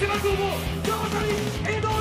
背番号に江戸